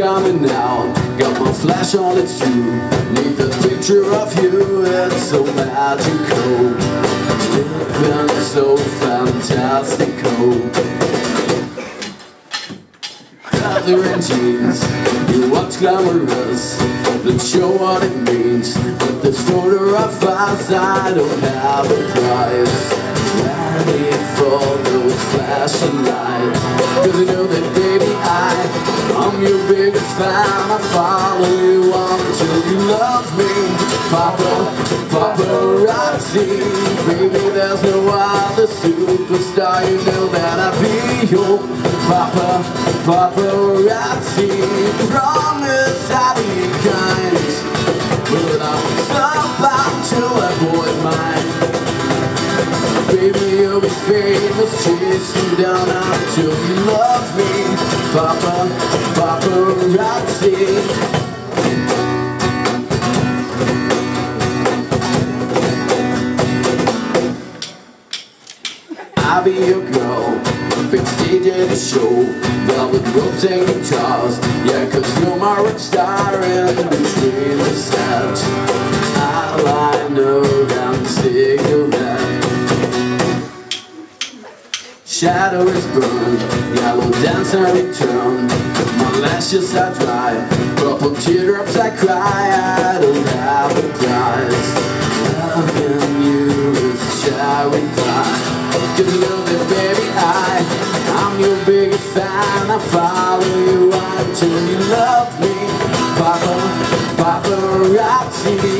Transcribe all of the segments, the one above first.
coming out Got my flash on, it's true Need the picture of you, it's so magical. Living so fantastical. Leather and jeans, you watch glamorous. Let's show what it means But this photo of us, I don't have a price For flashing you know that baby I'm your biggest fan, I follow you until you love me. Papa, paparazzi Baby, there's no other superstar. You know that I'll be your Papa, paparazzi Promise I'll be kind. But I will stop until I avoid mine You'll be famous Chase you down. Until you love me Papa, paparazzi I'll be your girl, big stage at a show Velvet ropes and guitars, yeah cause you're my rock star And between the set, eyeliner and cigarette Shadow is burned, yellow dance and return. Lashes I dry. Purple teardrops I cry. I don't have a prize Loving you is cry? Cause you know that baby I I'm your biggest fan. I follow you until you love me. Papa, paparazzi. Baby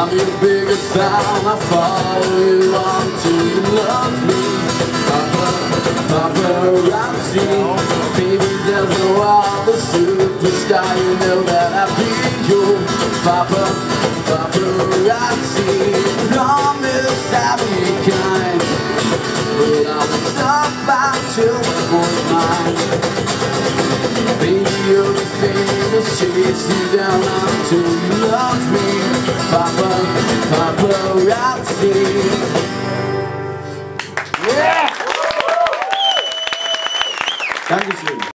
I'm your biggest fan, I follow you until you love me? Papa, paparazzi there's no other superstar You know that I'll be your Papa, paparazzi Promise I'll be kind. But I won't stop until the boy's mine. Baby, you're the famous Chase you down. Until you love me? Papa, paparazzi